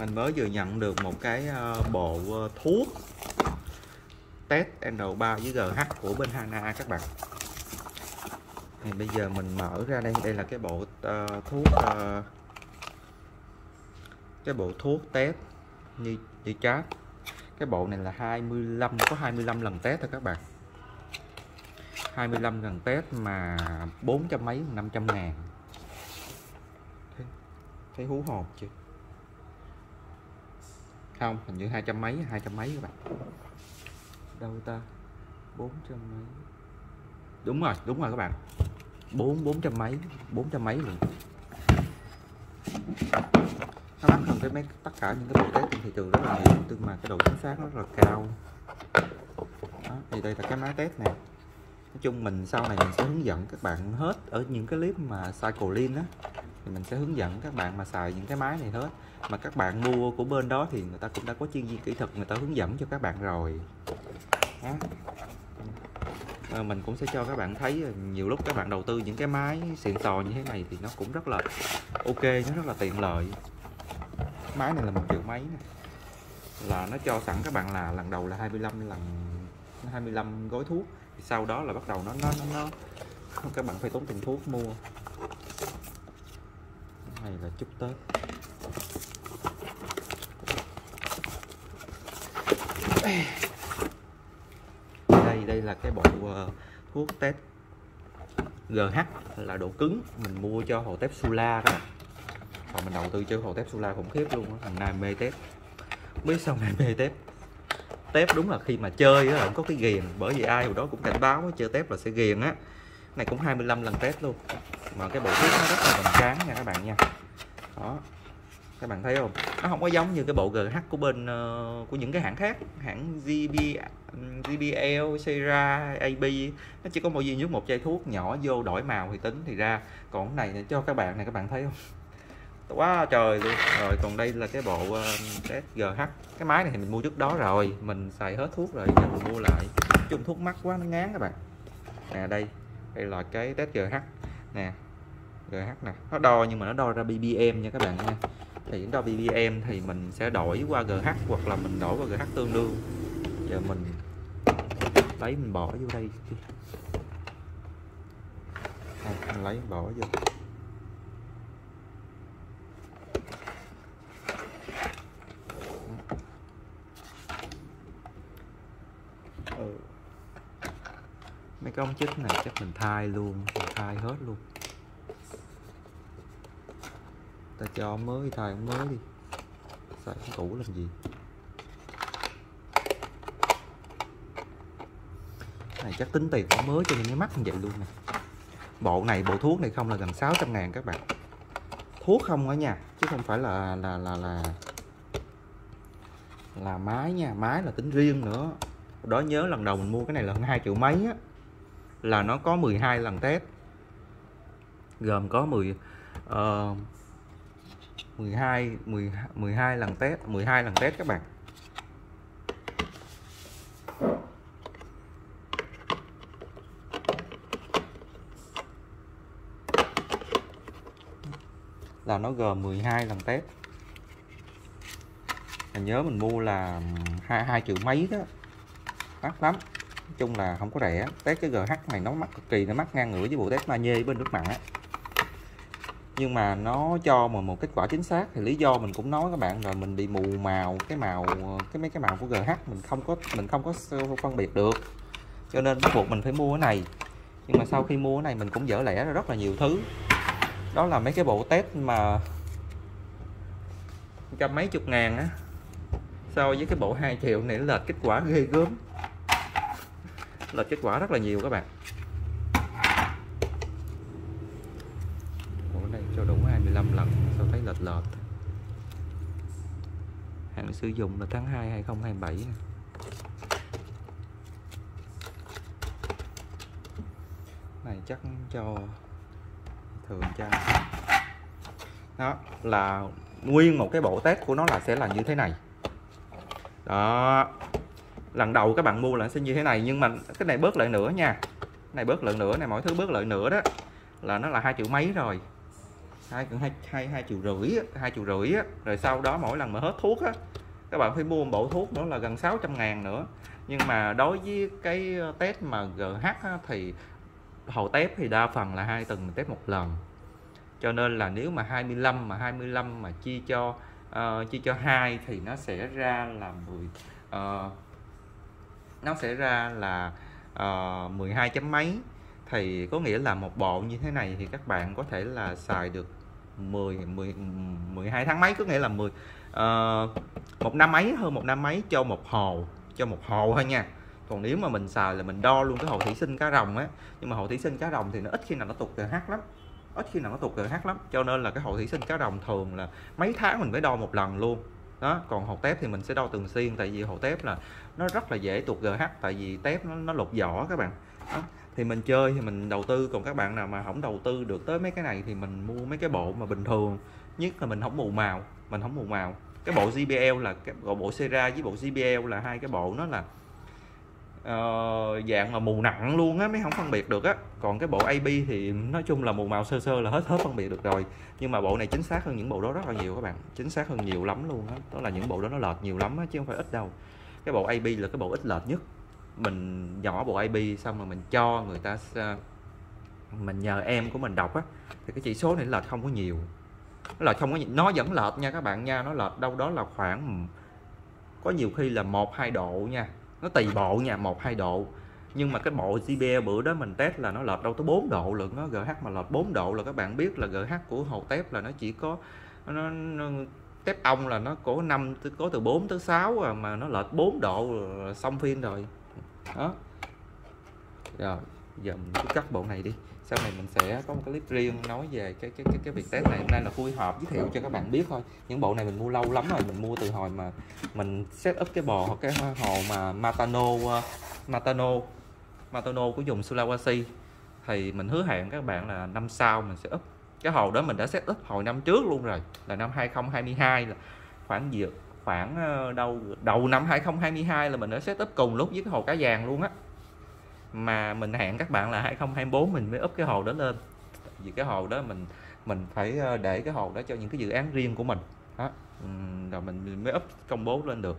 mình mới vừa nhận được một cái ờ, bộ ờ, thuốc test N3 với GH của bên Hana các bạn. Thì bây giờ mình mở ra đây. Đây là cái bộ uh, thuốc uh, cái bộ thuốc test như như chat. Cái bộ này là 25 có 25 lần test thôi các bạn. 25 lần test mà 400 mấy 500 ngàn. Thấy, thấy hú hồn chưa? Không hình như hai trăm mấy hai trăm mấy các bạn. Đâu ta? Bốn trăm mấy. Đúng rồi đúng rồi các bạn. Bốn bốn trăm mấy bốn trăm mấy luôn nó mắc hơn cái mấy tất cả những cái bộ test trên thị trường rất là nhiều nhưng mà cái độ chính xác rất là cao. Đó, thì đây là cái máy test này nói chung mình sau này mình sẽ hướng dẫn các bạn hết ở những cái clip mà cycle lean á thì mình sẽ hướng dẫn các bạn mà xài những cái máy này hết. Mà các bạn mua của bên đó thì người ta cũng đã có chuyên viên kỹ thuật người ta hướng dẫn cho các bạn rồi. Đó. À, ờ, mình cũng sẽ cho các bạn thấy ờ, nhiều lúc các bạn đầu tư những cái máy xịn sò như thế này thì nó cũng rất là ok nó rất là tiện lợi. Máy này là một triệu mấy này, là nó cho sẵn các bạn là lần đầu là 25 lần 25 gói thuốc. Thì sau đó là bắt đầu nó nó nó, nó các bạn phải tốn tiền thuốc mua này là chúc tết. Đây đây là cái bộ uh, thuốc test GH là độ cứng. Mình mua cho hồ tép Sula đó. Và mình đầu tư cho hồ tép Sula khủng khiếp luôn á thằng nay mê tép. Biết sao này mê tép. Tép đúng là khi mà chơi á là có cái ghiền. Bởi vì ai hồi đó cũng cảnh báo chơi tép là sẽ ghiền á. Này cũng 25 lần test luôn. Mà cái bộ thuốc nó rất là hoành tráng nha các bạn nha đó. Các bạn thấy không? Nó không có giống như cái bộ GH của bên uh, của những cái hãng khác. Hãng GB GBL, Sera, AB nó chỉ có một duy nhất một chai thuốc nhỏ vô đổi màu thì tính thì ra. Còn cái này cho các bạn này các bạn thấy không? Quá trời luôn. Rồi còn đây là cái bộ uh, test GH cái máy này thì mình mua trước đó rồi. Mình xài hết thuốc rồi nên mình mua lại. Chung thuốc mắc quá nó ngán các bạn. Nè đây. Đây là cái test GH nè. GH nè. Nó đo nhưng mà nó đo ra BBM nha các bạn nha. Thì đo BBM thì mình sẽ đổi qua GH hoặc là mình đổi qua GH tương đương. Giờ mình lấy mình bỏ vô đây đây, mình lấy bỏ vô. Ừ. Mấy cái ống chích này chắc mình thay luôn mình thay hết luôn ta cho mới thay mới đi. Xài ống cũ làm gì? Này chắc tính tiền cũng mới cho nên mới mắc như vậy luôn nè. Bộ này bộ thuốc này không là gần 600 ngàn các bạn. Thuốc không ở nha chứ không phải là là là là là máy nha. Máy là tính riêng nữa. Đó nhớ lần đầu mình mua cái này là hơn 2 triệu mấy á. Là nó có 12 lần test. Gồm có 10 uh, ờ, 12 10 12 lần test 12 lần test các bạn. Là nó gồm 12 lần test. Mình nhớ mình mua là hai hai triệu mấy đó. Mắc lắm. Nói chung là không có rẻ. Test cái GH này nó mắc cực kỳ, nó mắc ngang ngửa với bộ test ma nhê bên nước mặn á nhưng mà nó cho mà một kết quả chính xác, thì lý do mình cũng nói các bạn rồi mình bị mù màu cái màu, cái mấy cái màu của GH mình không có, mình không có phân biệt được. Cho nên bắt buộc mình phải mua cái này. Nhưng mà sau khi mua cái này mình cũng dở lẻ ra rất là nhiều thứ. Đó là mấy cái bộ test mà trăm mấy chục ngàn á. So với cái bộ 2 triệu này lệch kết quả ghê gớm. Lệch kết quả rất là nhiều các bạn bộ này cho đủ 25 lần sao thấy lệch lệch hạn sử dụng là tháng 2 2027 nè. Này, chắc cho thường trang đó, là nguyên một cái bộ test của nó là sẽ là như thế này. Đó, lần đầu các bạn mua là sẽ như thế này, nhưng mà cái này bớt lại nữa nha. Này bớt lại nữa, này, mọi thứ bớt lại nữa đó. Là nó là hai triệu mấy rồi hai hai hai hai triệu rưỡi hai triệu rưỡi á. rồi sau đó mỗi lần mà hết thuốc á các bạn phải mua một bộ thuốc nữa là gần 600 ngàn nữa. Nhưng mà đối với cái ờ, test mà GH á, thì hầu test thì đa phần là hai tuần mình test một lần. Cho nên là nếu mà 25 mà 25 mà chia cho uh, chia cho hai thì nó sẽ ra là 10 uh, ờ, nó sẽ ra là uh, 12 chấm mấy thì có nghĩa là một bộ như thế này thì các bạn có thể là xài được 10 10 12 tháng mấy có nghĩa là 10 uh, ờ, một năm mấy hơn một năm mấy cho một hồ cho một hồ thôi nha. Còn nếu mà mình xài là mình đo luôn cái hồ thủy sinh cá rồng á. Nhưng mà hồ thủy sinh cá rồng thì nó ít khi nào nó tụt pH lắm ít khi nào nó tụt pH lắm. Cho nên là cái hồ thủy sinh cá rồng thường là mấy tháng mình mới đo một lần luôn. Đó còn hồ tép thì mình sẽ đo thường xuyên tại vì hồ tép là nó rất là dễ tụt GH tại vì tép nó, nó lột vỏ các bạn. Đó thì mình chơi thì mình đầu tư còn các bạn nào mà không đầu tư được tới mấy cái này thì mình mua mấy cái bộ mà bình thường. Nhất là mình không mù màu mình không mù màu. Cái bộ JBL là cái bộ bộ Sera với bộ JBL là hai cái bộ nó là uh, dạng mà mù nặng luôn á mới không phân biệt được á. Còn cái bộ AB thì nói chung là mù màu sơ sơ là hết hết phân biệt được rồi. Nhưng mà bộ này chính xác hơn những bộ đó rất là nhiều các bạn. Chính xác hơn nhiều lắm luôn á. Đó. đó là những bộ đó nó lệch nhiều lắm á chứ không phải ít đâu. Cái bộ AB là cái bộ ít lệch nhất mình nhỏ bộ IP xong rồi mình cho người ta à, mình nhờ em của mình đọc á thì cái chỉ số này lệch không có nhiều nó lệch không có nhiều. nó vẫn lệch nha các bạn nha nó lệch đâu đó là khoảng có nhiều khi là một hai độ nha nó tùy bộ nha một hai độ nhưng mà cái bộ JBL bữa đó mình test là nó lệch đâu tới 4 độ lượng nó GH mà lệch 4 độ là các bạn biết là GH của hồ tép là nó chỉ có nó, nó tép ong là nó có 5 có từ 4 tới 6 à, mà nó lệch 4 độ xong phim rồi đó. Rồi giờ mình cứ cắt bộ này đi. Sau này mình sẽ có một cái clip riêng nói về cái cái cái, cái việc test này. Hôm nay là vui họp giới thiệu cho các bạn biết thôi. Những bộ này mình mua lâu lắm rồi mình mua từ hồi mà mình set up cái bò cái hồ mà Matano Matano Matano của dùng Sulawesi. Thì mình hứa hẹn các bạn là năm sau mình sẽ up. Cái hồ đó mình đã set up hồi năm trước luôn rồi là năm 2022 là khoảng gì khoảng ờ, đầu đầu năm 2022 là mình đã setup cùng lúc với cái hồ cá vàng luôn á. Mà mình hẹn các bạn là 2024 mình mới up cái hồ đó lên. Vì cái hồ đó mình mình phải ờ, để cái hồ đó cho những cái dự án riêng của mình. Đó. Rồi mình mới up công bố lên được.